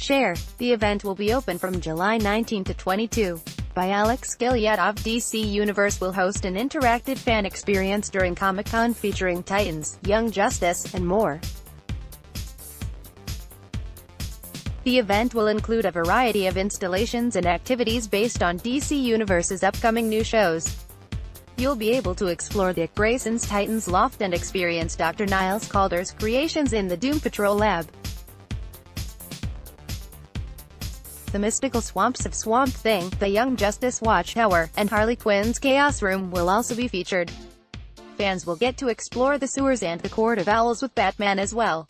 share. The event will be open from July 19 to 22. By Alex Gilyadov DC Universe will host an interactive fan experience during Comic-Con featuring Titans, Young Justice, and more. The event will include a variety of installations and activities based on DC Universe's upcoming new shows. You'll be able to explore Dick Grayson's Titans Loft and experience Dr. Niles Caulder's creations in the Doom Patrol lab. The mystical swamps of Swamp Thing, the Young Justice Watchtower, and Harley Quinn's Chaos Room will also be featured. Fans will get to explore the sewers and the Court of Owls with Batman as well.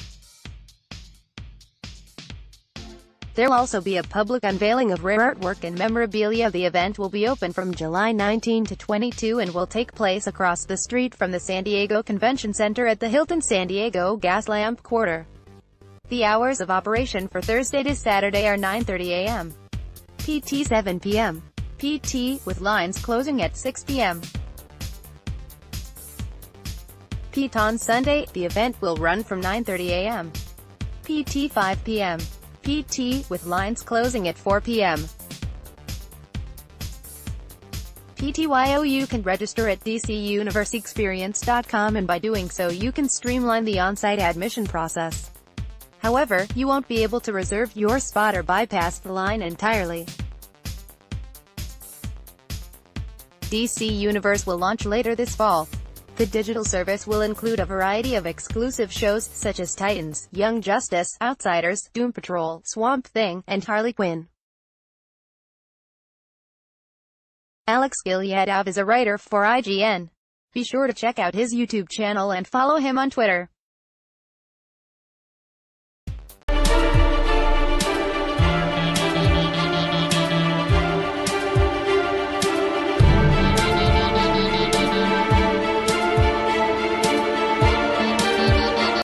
There'll also be a public unveiling of rare artwork and memorabilia. The event will be open from July 19 to 22 and will take place across the street from the San Diego Convention Center at the Hilton San Diego Gaslamp Quarter. The hours of operation for Thursday to Saturday are 9.30 a.m. PT 7 p.m. PT, with lines closing at 6 p.m. PT on Sunday, the event will run from 9.30 a.m. PT 5 p.m. PT, with lines closing at 4 p.m. PTYO you can register at DCUniverseExperience.com and by doing so you can streamline the on-site admission process. However, you won't be able to reserve your spot or bypass the line entirely. DC Universe will launch later this fall. The digital service will include a variety of exclusive shows, such as Titans, Young Justice, Outsiders, Doom Patrol, Swamp Thing, and Harley Quinn. Alex Gilyadov is a writer for IGN. Be sure to check out his YouTube channel and follow him on Twitter.